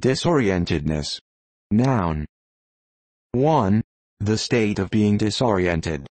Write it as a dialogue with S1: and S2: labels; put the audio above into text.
S1: Disorientedness. Noun. 1. The state of being disoriented.